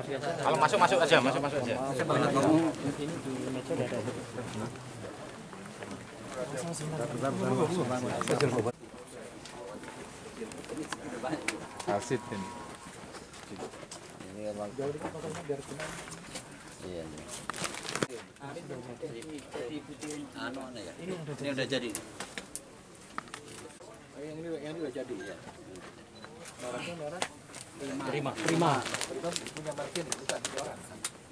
Kalau masuk masuk aja, masuk masuk aja. Asid ini. Ini emang Iya. Ini udah jadi. Yang ini yang ini udah jadi ya. Merahnya merah. Terima. Terima. Punya margin bukan orang.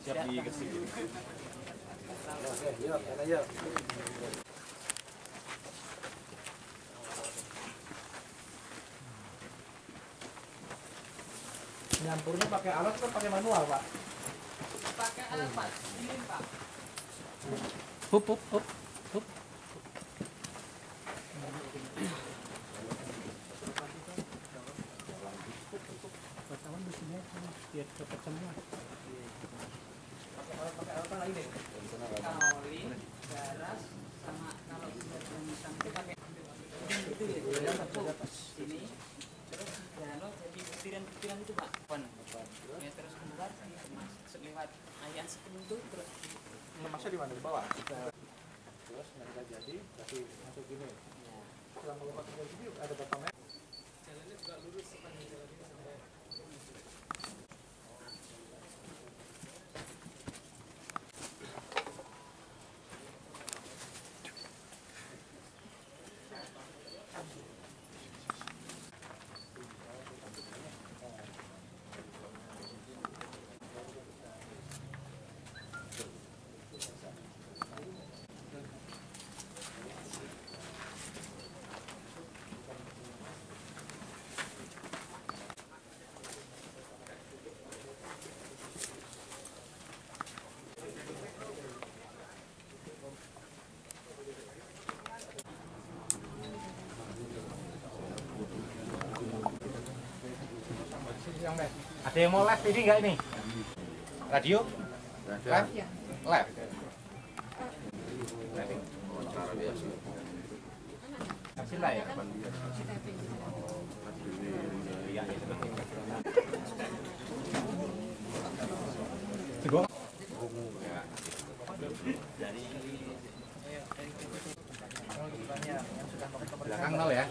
Siap dikasih. Oke, yuk, enak yuk. Nyampurnya pakai alat atau pakai manual, Pak? pakai alat pak ini pak Hup hup hup. Hup. Kaoli garas sama kalau sudah pemisah itu pakai itu ya tepuk sini terus dano jadi butiran-butiran itu pak Pon. ya terus keluar dikemas lewat ayam sepenuh itu terus Ngemasnya di mana? Di bawah. Terus nggak jadi, kasih masuk gini. Dari sini ada meter? jalannya juga lurus sepanjang jalan Ada yang mau live ini enggak ini? Radio? Live? Live. Ya. Iya. Tegok. Belakang nol ya.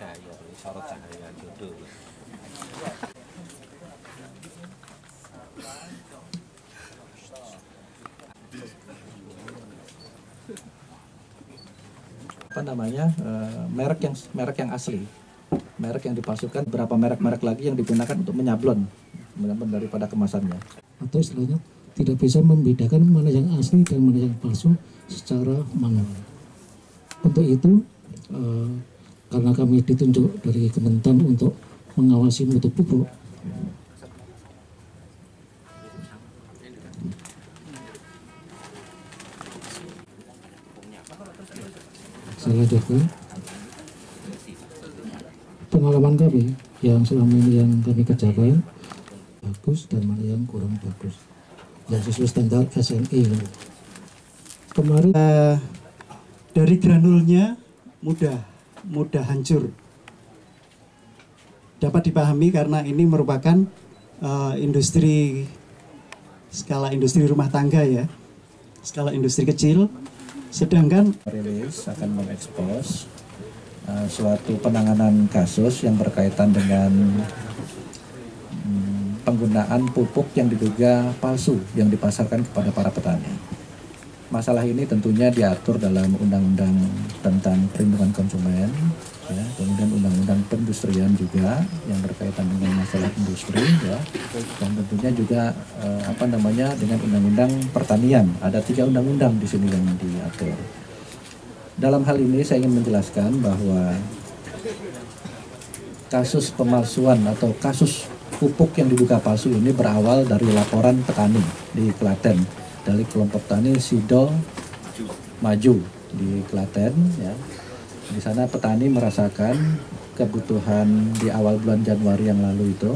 Cahaya, sorot cahaya jodoh. Apa namanya eh, merek yang merek yang asli merek yang dipalsukan berapa merek-merek lagi yang digunakan untuk menyablon menyablon daripada kemasannya atau istilahnya tidak bisa membedakan mana yang asli dan mana yang palsu secara manual. Untuk itu, eh, karena kami ditunjuk dari Kementan untuk mengawasi mutu pupuk, saya lanjutkan pengalaman kami yang selama ini yang kami kerjakan bagus dan mana yang kurang bagus. Yang sesuai standar SNE kemarin Eh, dari granulnya mudah mudah hancur. Dapat dipahami karena ini merupakan eh, industri skala industri rumah tangga ya. Skala industri kecil sedangkan rilis akan mengekspos uh, suatu penanganan kasus yang berkaitan dengan mm, penggunaan pupuk yang diduga palsu yang dipasarkan kepada para petani. Masalah ini tentunya diatur dalam Undang-Undang tentang Perlindungan Konsumen, ya, kemudian Undang-Undang Perindustrian juga yang berkaitan dengan masalah industri, ya, dan tentunya juga eh, apa namanya dengan Undang-Undang Pertanian. Ada tiga undang-undang di sini yang diatur. Dalam hal ini saya ingin menjelaskan bahwa kasus pemalsuan atau kasus pupuk yang diduga palsu ini berawal dari laporan petani di Klaten dari kelompok tani Sido Maju di Klaten ya Di sana petani merasakan kebutuhan di awal bulan Januari yang lalu itu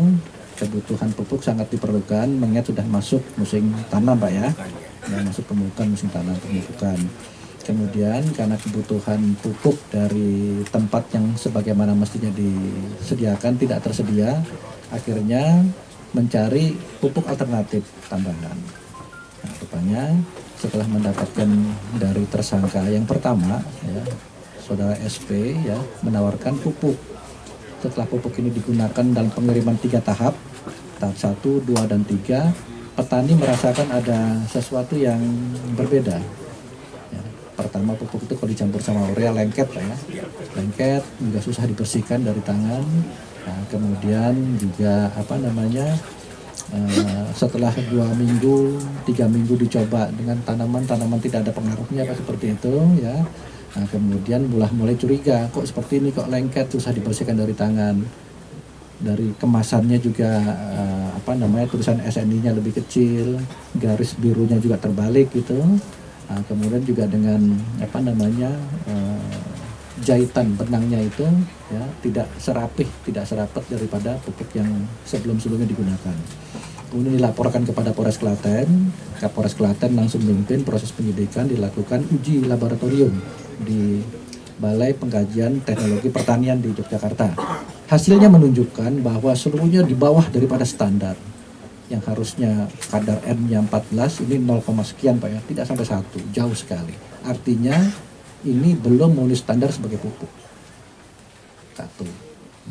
kebutuhan pupuk sangat diperlukan mengingat sudah masuk musim tanam Pak ya. Sudah masuk pemupukan musim tanam pemupukan. Kemudian karena kebutuhan pupuk dari tempat yang sebagaimana mestinya disediakan tidak tersedia, akhirnya mencari pupuk alternatif tambahan. Nah, rupanya setelah mendapatkan dari tersangka yang pertama, ya, saudara SP ya menawarkan pupuk. Setelah pupuk ini digunakan dalam pengiriman tiga tahap, tahap satu, dua, dan tiga, petani merasakan ada sesuatu yang berbeda. Ya, pertama pupuk itu kalau dicampur sama urea lengket ya, lengket juga susah dibersihkan dari tangan. Nah, kemudian juga apa namanya Uh, setelah dua minggu, tiga minggu dicoba dengan tanaman, tanaman tidak ada pengaruhnya apa seperti itu ya. Nah, kemudian mulai mulai curiga, kok seperti ini kok lengket susah dibersihkan dari tangan. Dari kemasannya juga uh, apa namanya tulisan SNI-nya lebih kecil, garis birunya juga terbalik gitu. Nah, kemudian juga dengan apa namanya uh, jahitan benangnya itu ya tidak serapih, tidak serapat daripada pupuk yang sebelum-sebelumnya digunakan. Kemudian dilaporkan kepada Polres Klaten, Kapolres Klaten langsung memimpin proses penyidikan dilakukan uji laboratorium di Balai Pengkajian Teknologi Pertanian di Yogyakarta. Hasilnya menunjukkan bahwa seluruhnya di bawah daripada standar yang harusnya kadar N-nya 14 ini 0, sekian Pak ya, tidak sampai satu, jauh sekali. Artinya ini belum memenuhi standar sebagai pupuk. Satu,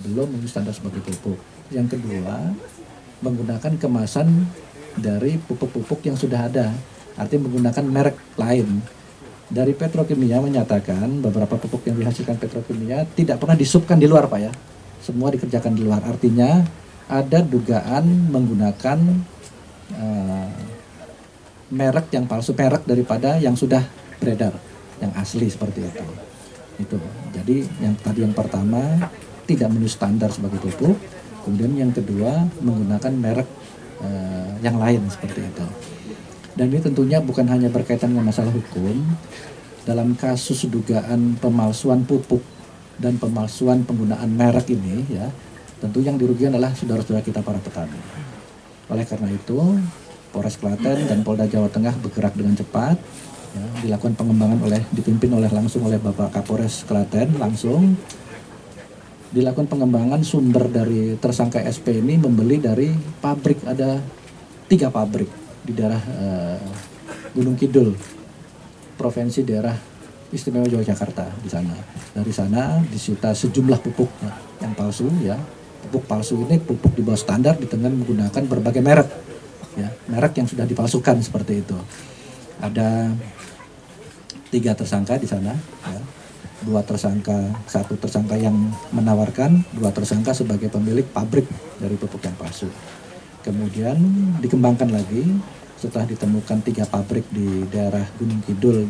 belum memenuhi standar sebagai pupuk. Yang kedua, menggunakan kemasan dari pupuk-pupuk yang sudah ada. Artinya menggunakan merek lain. Dari petrokimia menyatakan beberapa pupuk yang dihasilkan petrokimia tidak pernah disubkan di luar Pak ya. Semua dikerjakan di luar. Artinya ada dugaan menggunakan uh, merek yang palsu, merek daripada yang sudah beredar yang asli seperti itu. Itu. Jadi yang tadi yang pertama tidak memenuhi standar sebagai pupuk, kemudian yang kedua menggunakan merek uh, yang lain seperti itu. Dan ini tentunya bukan hanya berkaitan dengan masalah hukum, dalam kasus dugaan pemalsuan pupuk dan pemalsuan penggunaan merek ini ya, tentu yang dirugikan adalah saudara-saudara kita para petani. Oleh karena itu, Polres Klaten dan Polda Jawa Tengah bergerak dengan cepat ya, dilakukan pengembangan oleh dipimpin oleh langsung oleh Bapak Kapolres Klaten langsung dilakukan pengembangan sumber dari tersangka SP ini membeli dari pabrik ada tiga pabrik di daerah uh, Gunung Kidul provinsi daerah istimewa Yogyakarta di sana. Dari sana disita sejumlah pupuk ya, yang palsu ya. Pupuk palsu ini pupuk di bawah standar di menggunakan berbagai merek ya. Merek yang sudah dipalsukan seperti itu. Ada tiga tersangka di sana ya. dua tersangka satu tersangka yang menawarkan dua tersangka sebagai pemilik pabrik dari pupuk yang palsu kemudian dikembangkan lagi setelah ditemukan tiga pabrik di daerah Gunung Kidul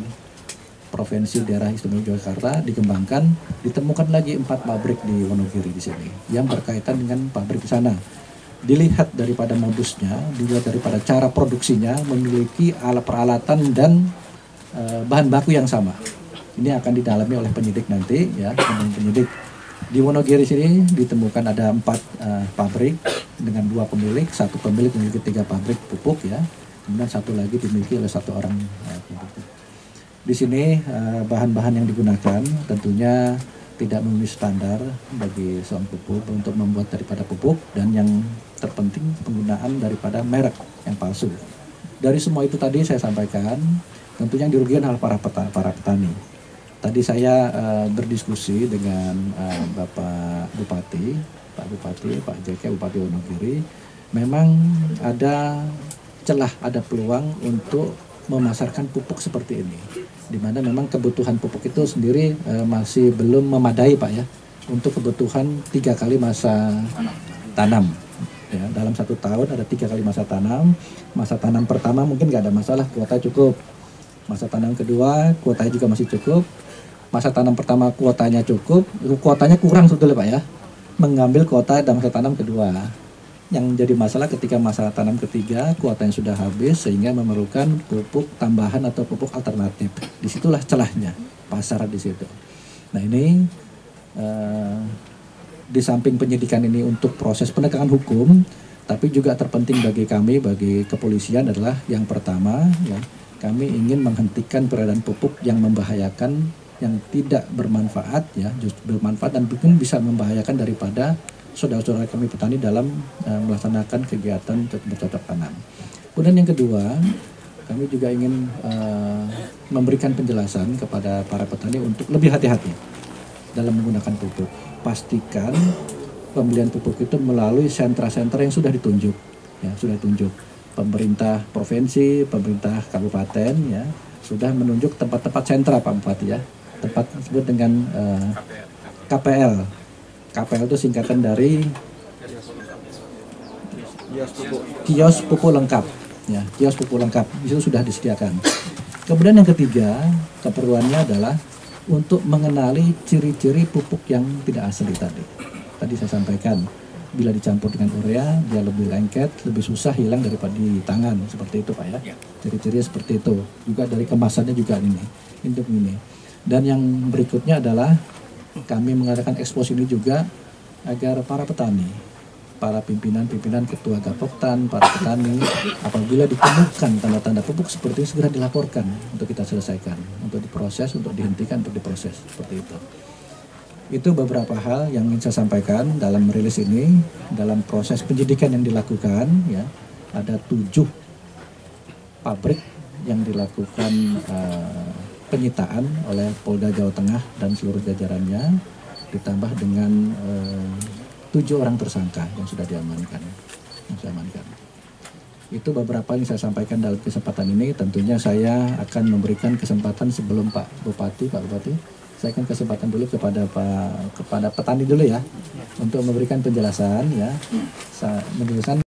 provinsi daerah istimewa Yogyakarta dikembangkan ditemukan lagi empat pabrik di Wonogiri di sini yang berkaitan dengan pabrik di sana dilihat daripada modusnya dilihat daripada cara produksinya memiliki alat peralatan dan Eh, bahan baku yang sama. Ini akan didalami oleh penyidik nanti ya, penyidik. Di Wonogiri sini ditemukan ada empat uh, pabrik dengan dua pemilik, satu pemilik memiliki tiga pabrik pupuk ya, kemudian satu lagi dimiliki oleh satu orang uh, pupuk. Di sini bahan-bahan uh, yang digunakan tentunya tidak memenuhi standar bagi seorang pupuk untuk membuat daripada pupuk dan yang terpenting penggunaan daripada merek yang palsu. Dari semua itu tadi saya sampaikan tentunya yang dirugikan adalah para petani, para petani. Tadi saya uh, berdiskusi dengan uh, Bapak Bupati, Pak Bupati, Pak JK Bupati Wonogiri. Memang ada celah, ada peluang untuk memasarkan pupuk seperti ini. Di mana memang kebutuhan pupuk itu sendiri uh, masih belum memadai Pak ya untuk kebutuhan tiga kali masa tanam. Ya, dalam satu tahun ada tiga kali masa tanam. Masa tanam pertama mungkin nggak ada masalah, kuota cukup Masa tanam kedua kuotanya juga masih cukup. Masa tanam pertama kuotanya cukup, kuotanya kurang sebetulnya Pak ya. Mengambil kuota dalam masa tanam kedua. Yang jadi masalah ketika masa tanam ketiga kuotanya sudah habis sehingga memerlukan pupuk tambahan atau pupuk alternatif. Di situlah celahnya pasar di situ. Nah ini eh, di samping penyidikan ini untuk proses penegakan hukum, tapi juga terpenting bagi kami, bagi kepolisian adalah yang pertama, ya, kami ingin menghentikan peredaran pupuk yang membahayakan, yang tidak bermanfaat, ya, bermanfaat dan mungkin bisa membahayakan daripada saudara-saudara kami petani dalam eh, melaksanakan kegiatan bercocok tanam. Kemudian yang kedua, kami juga ingin eh, memberikan penjelasan kepada para petani untuk lebih hati-hati dalam menggunakan pupuk. Pastikan pembelian pupuk itu melalui sentra-sentra yang sudah ditunjuk, ya sudah ditunjuk. Pemerintah provinsi, pemerintah kabupaten, ya sudah menunjuk tempat-tempat sentra Pak Bupati ya, tempat disebut dengan eh, KPL. KPL itu singkatan dari kios pupuk lengkap, ya kios pupuk lengkap itu sudah disediakan. Kemudian yang ketiga keperluannya adalah untuk mengenali ciri-ciri pupuk yang tidak asli tadi. Tadi saya sampaikan, bila dicampur dengan urea, dia lebih lengket, lebih susah hilang daripada di tangan, seperti itu Pak ya. Ciri-cirinya seperti itu. Juga dari kemasannya juga ini, induk ini. Dan yang berikutnya adalah kami mengadakan ekspos ini juga agar para petani, para pimpinan-pimpinan ketua Gapoktan, para petani, apabila ditemukan tanda-tanda pupuk seperti ini segera dilaporkan untuk kita selesaikan, untuk diproses, untuk dihentikan, untuk diproses seperti itu. Itu beberapa hal yang ingin saya sampaikan dalam rilis ini, dalam proses penyidikan yang dilakukan, ya ada tujuh pabrik yang dilakukan eh, penyitaan oleh Polda Jawa Tengah dan seluruh jajarannya, ditambah dengan eh, tujuh orang tersangka yang sudah diamankan, yang saya amankan. Itu beberapa yang saya sampaikan dalam kesempatan ini. Tentunya saya akan memberikan kesempatan sebelum Pak Bupati, Pak Bupati, saya akan kesempatan dulu kepada Pak kepada petani dulu ya, untuk memberikan penjelasan ya, menjelaskan